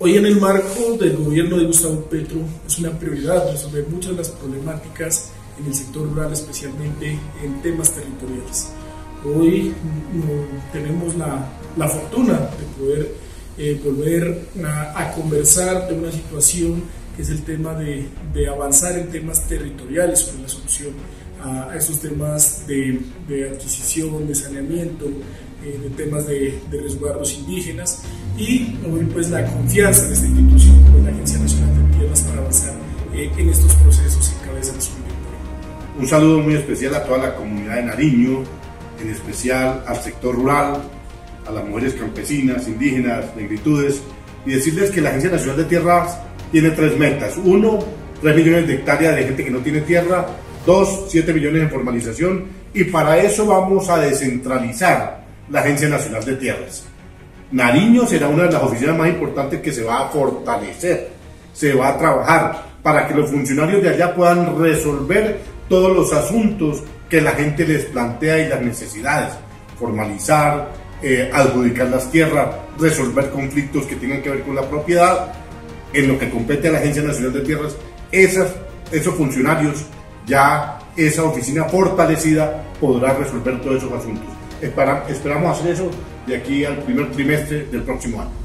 Hoy en el marco del gobierno de Gustavo Petro es una prioridad resolver muchas de las problemáticas en el sector rural, especialmente en temas territoriales. Hoy mm, tenemos la, la fortuna de poder eh, volver a, a, conversar de una situación que es el tema de, de avanzar en temas territoriales sobre la solución a, a esos temas de, de, adquisición, de saneamiento, eh, de temas de, de, resguardos indígenas y hoy pues la confianza de esta institución como la Agencia Nacional de Tierras para avanzar eh, en estos procesos en cabeza de su director. Un saludo muy especial a toda la comunidad de Nariño, en especial al sector rural, a las mujeres campesinas, indígenas, negritudes, y decirles que la Agencia Nacional de Tierras tiene tres metas. Uno, 3 millones de hectáreas de gente que no tiene tierra. Dos, 7 millones en formalización. Y para eso vamos a descentralizar la Agencia Nacional de Tierras. Nariño será una de las oficinas más importantes que se va a fortalecer, se va a trabajar para que los funcionarios de allá puedan resolver todos los asuntos que la gente les plantea y las necesidades. Formalizar, eh, adjudicar las tierras, resolver conflictos que tengan que ver con la propiedad. En lo que compete a la Agencia Nacional de Tierras, esos funcionarios, ya esa oficina fortalecida podrá resolver todos esos asuntos. Esperamos hacer eso de aquí al primer trimestre del próximo año.